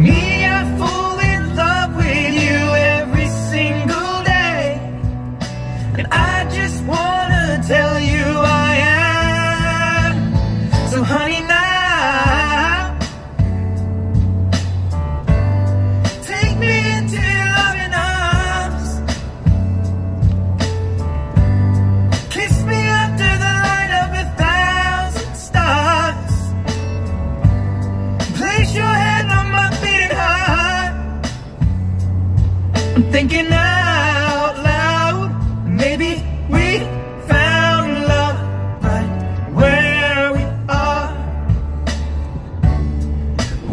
me.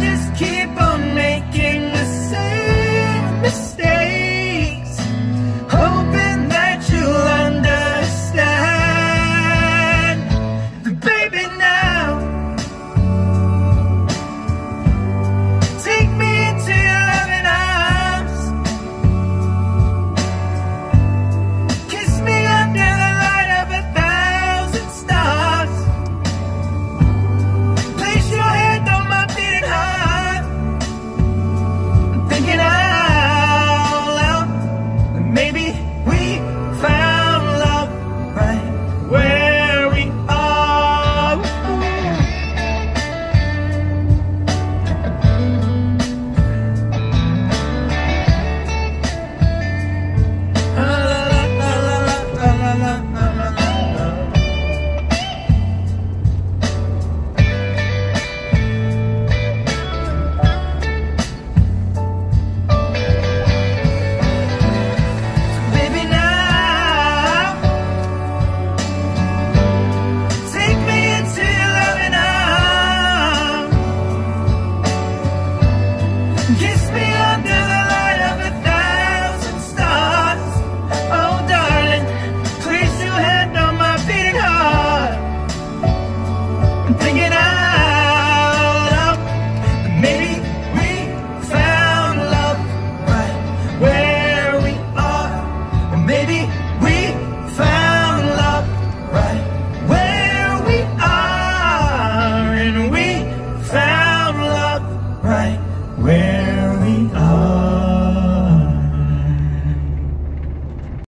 just keep on making Sing it.